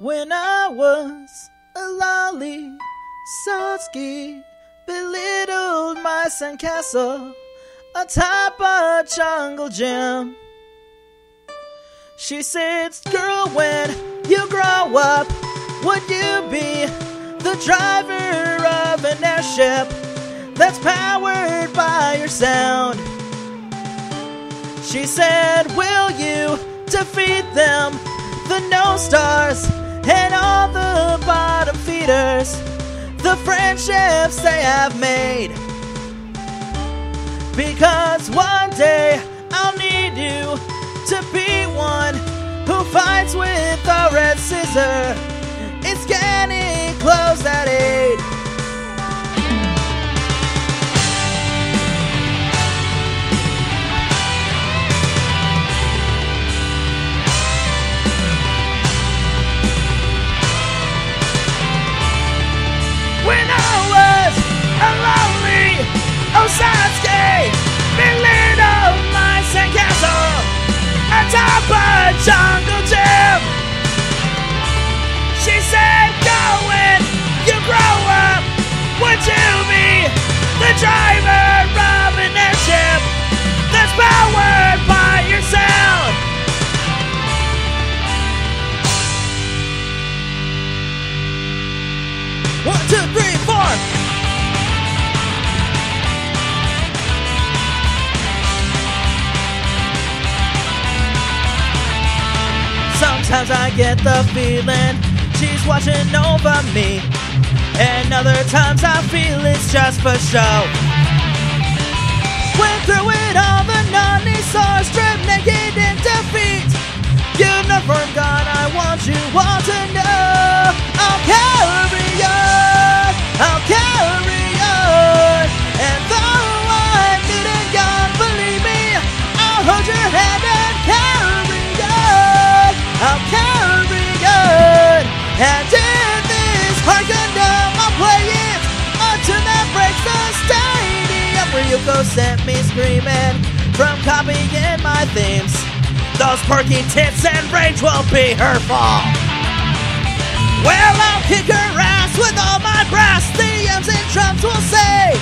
When I was a loli, Satsuki belittled my sandcastle atop a jungle gym. She said, Girl, when you grow up, would you be the driver of an airship that's powered by your sound? She said, Will you defeat them, the no stars, and all the bottom feeders, the friendships they have made? Because one day I'll need you to be one who fights with a red scissor. The driver of an airship that's powered by your sound? One, two, three, four. Sometimes I get the feeling she's watching over me. And other times I feel it's just for show. Went through it all, the nani saw stripped naked in defeat. You've gone, I want you all to know. I'll carry on, I'll carry on. And though I didn't gone, believe me, I'll hold your hand and carry on. I'll carry on. And screaming from copying my themes. Those quirky tits and rage will be her fault. Well, I'll kick her ass with all my brass. The M's and drums will say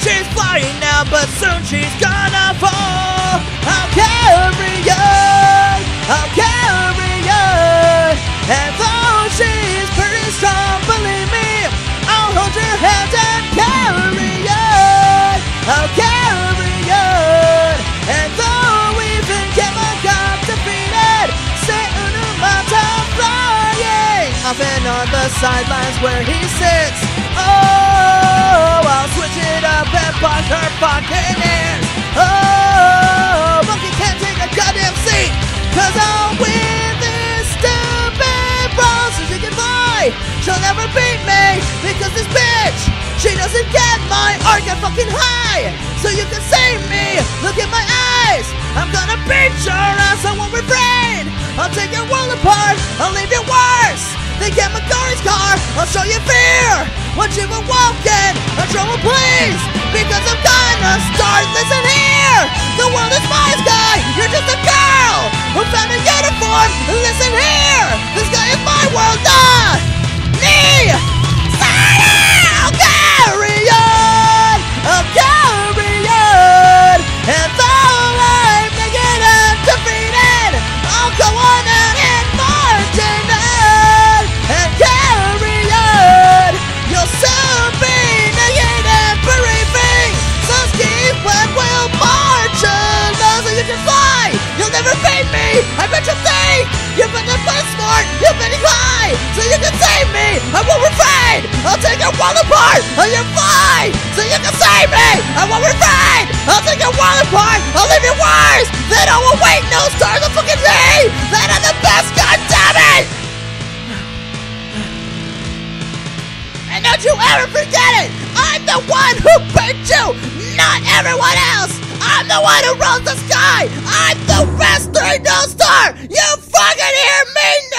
she's flying now, but soon she's gonna sidelines where he sits. Oh, I'll switch it up and punch her fucking ears. Oh, monkey can't take a goddamn seat. Cause I'll win this stupid brawl so she can fly. She'll never beat me because this bitch, she doesn't get my art get fucking high. So you can save me. Look at my eyes. I'm gonna beat your ass. I won't refrain. I'll take your I'll show you fear. Once you've awoken, a trouble please. Because I'm gonna start. Listen here. The world is my sky. You're just a girl who found a uniform. I won't refrain. I'll take your world apart. Oh, you're fly so you can save me. I won't refrain. I'll take your world apart. I'll leave you worse. Then I will wait no stars to fucking day. That I'm the best. God damn it. And don't you ever forget it! I'm the one who picked you, not everyone else! I'm the one who rules the sky! I'm the wrestler no star! You fucking hear me, none!